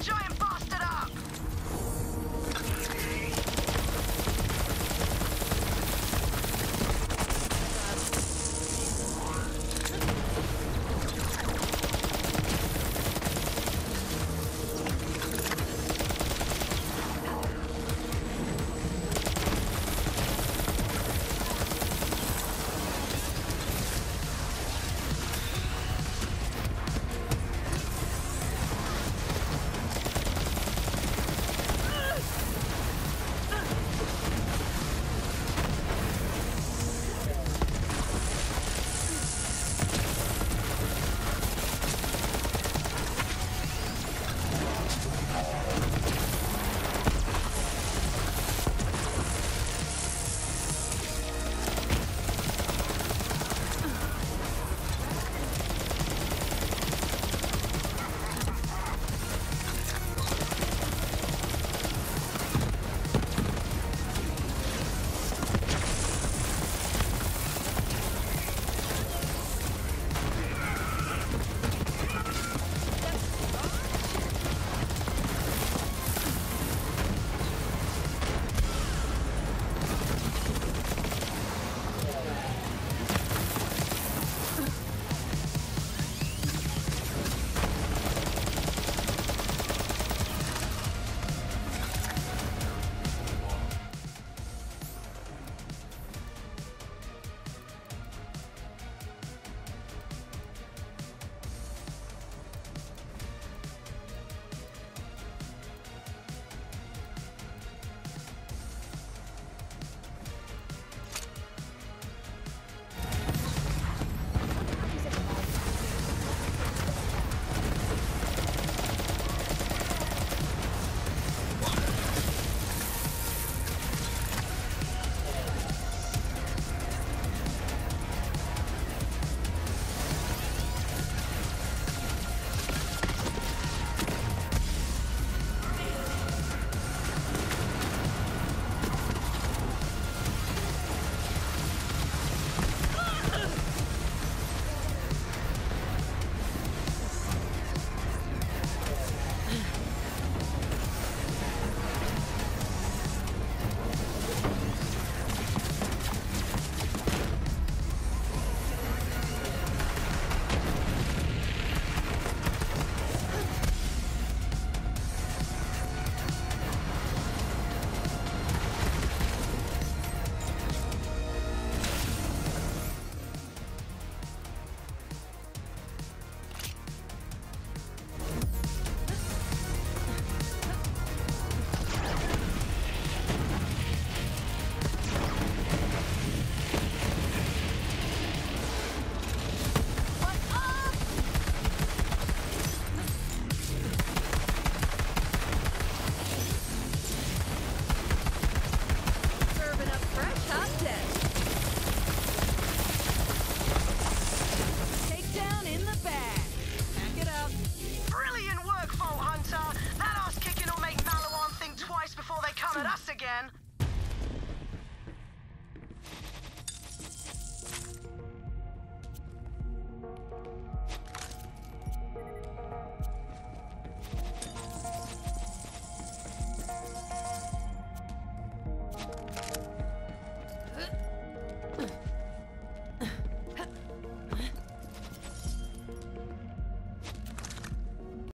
Giant down at us again.